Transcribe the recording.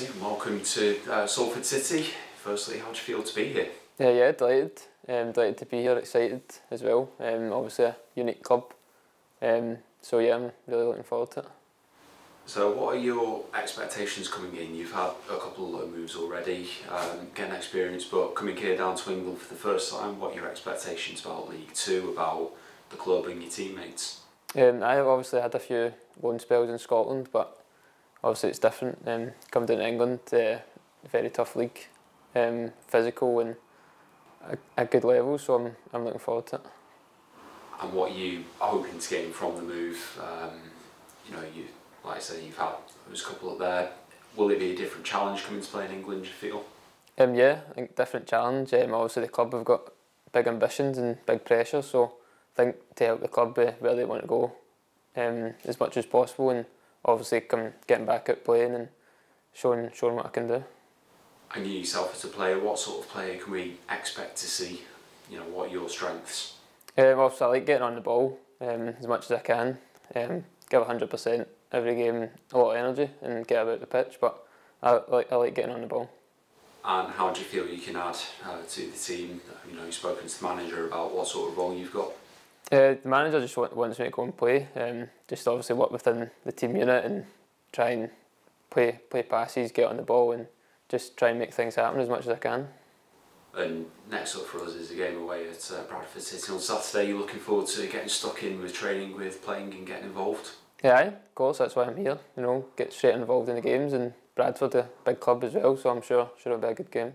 and welcome to uh, Salford City. Firstly, how do you feel to be here? Yeah, yeah, delighted. Um, delighted to be here, excited as well. Um, obviously a unique club. Um, so yeah, I'm really looking forward to it. So, what are your expectations coming in? You've had a couple of moves already, um, getting experience, but coming here down to England for the first time, what are your expectations about League Two, about the club and your teammates? Um, I have obviously had a few loan spells in Scotland, but obviously it's different. Um, coming down to England, uh, very tough league, um, physical and a, a good level, so I'm, I'm looking forward to it. And what are you hoping to gain from the move? Um, you know, you like I say, you've had there's a couple up there. Will it be a different challenge coming to play in England? Do you feel? Um, yeah, I think different challenge. Um, obviously the club have got big ambitions and big pressure, so I think to help the club be where they want to go um, as much as possible, and obviously come getting back out playing and showing showing what I can do. And you yourself as a player, what sort of player can we expect to see? You know, what are your strengths? Um, obviously I like getting on the ball um, as much as I can. Um, give hundred percent every game, a lot of energy, and get about the pitch. But I like I like getting on the ball. And how do you feel you can add uh, to the team? You know, you've spoken to the manager about what sort of role you've got. Uh, the manager just want, wants me to go and play. Um, just obviously work within the team unit and try and play play passes, get on the ball, and just try and make things happen as much as I can. And next up for us is a game away at uh, Bradford City on Saturday. You're looking forward to getting stuck in with training, with playing and getting involved. Yeah, of course. That's why I'm here. You know, get straight involved in the games, and Bradford a big club as well, so I'm sure sure it'll be a good game.